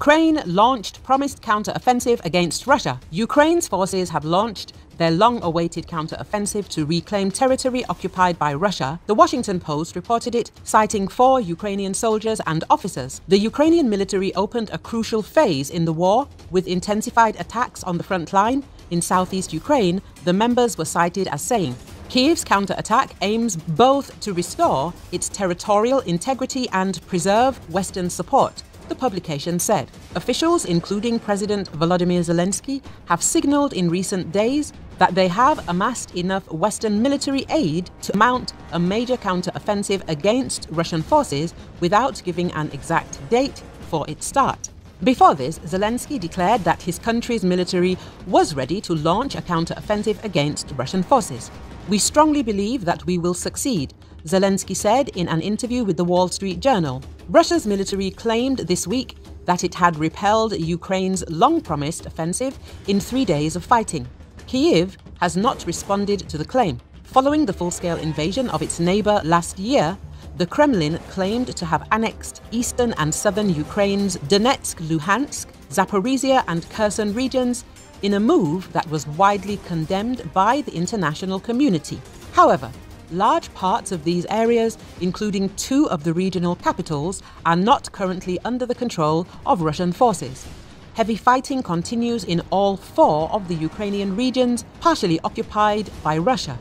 Ukraine launched promised counter-offensive against Russia. Ukraine's forces have launched their long awaited counter-offensive to reclaim territory occupied by Russia, the Washington Post reported it, citing four Ukrainian soldiers and officers. The Ukrainian military opened a crucial phase in the war with intensified attacks on the front line in southeast Ukraine, the members were cited as saying, Kiev's counterattack aims both to restore its territorial integrity and preserve Western support the publication said. Officials, including President Volodymyr Zelensky, have signaled in recent days that they have amassed enough Western military aid to mount a major counter-offensive against Russian forces without giving an exact date for its start. Before this, Zelensky declared that his country's military was ready to launch a counter-offensive against Russian forces. We strongly believe that we will succeed, Zelensky said in an interview with the Wall Street Journal. Russia's military claimed this week that it had repelled Ukraine's long promised offensive in three days of fighting. Kiev has not responded to the claim. Following the full scale invasion of its neighbor last year, the Kremlin claimed to have annexed eastern and southern Ukraine's Donetsk, Luhansk, Zaporizhia, and Kherson regions in a move that was widely condemned by the international community. However, large parts of these areas, including two of the regional capitals, are not currently under the control of Russian forces. Heavy fighting continues in all four of the Ukrainian regions partially occupied by Russia.